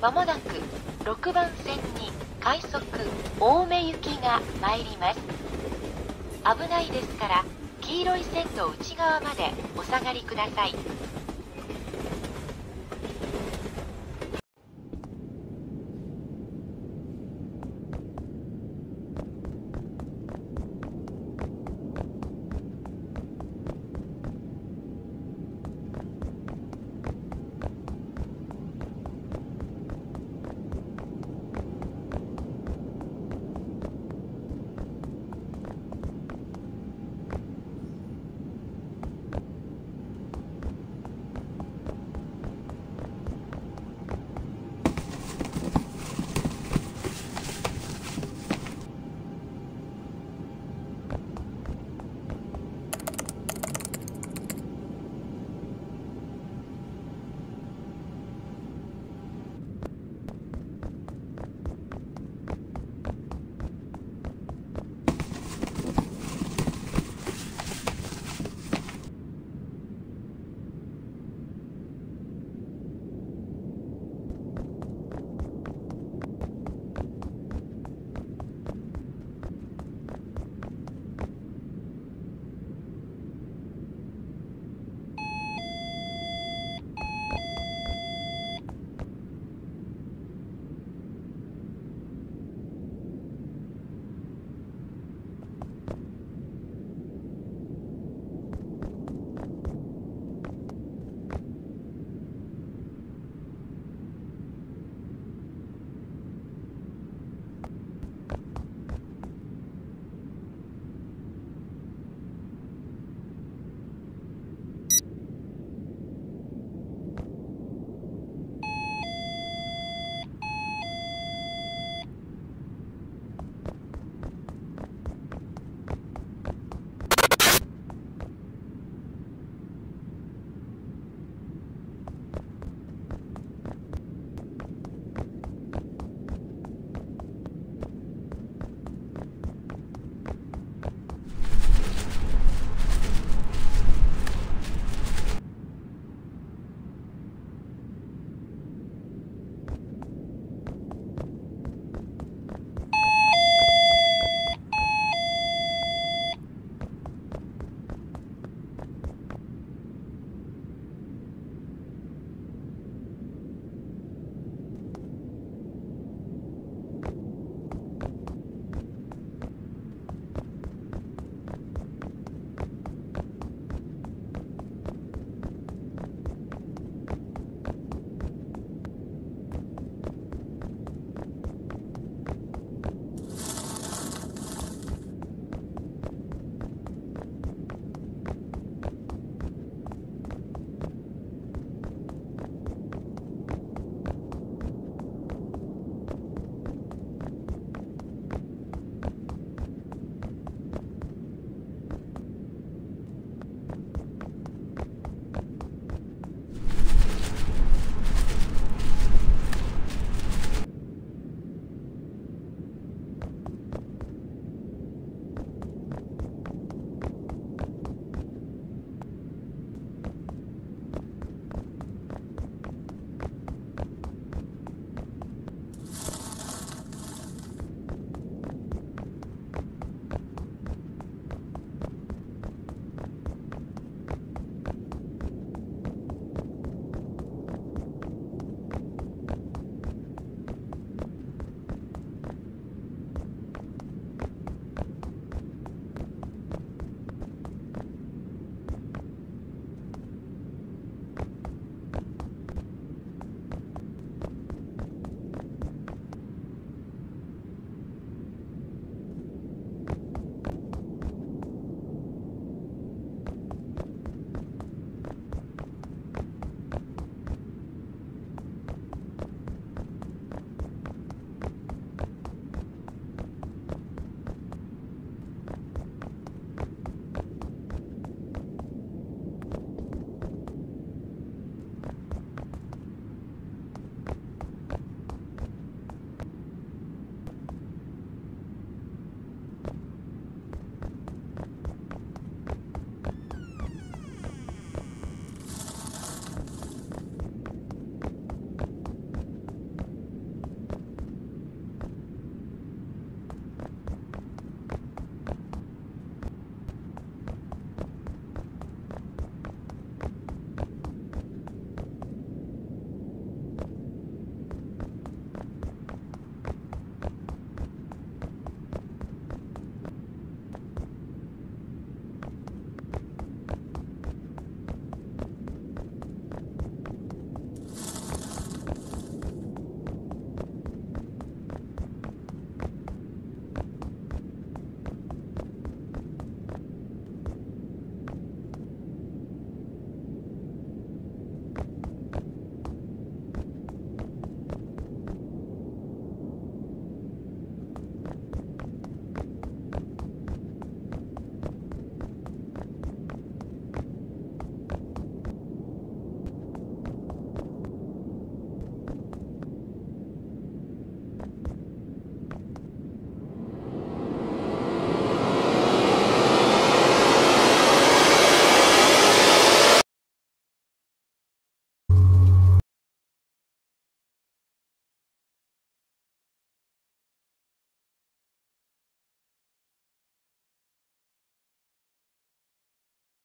まもなく6番線に快速青梅行きが参ります。危ないですから黄色い線の内側までお下がりください。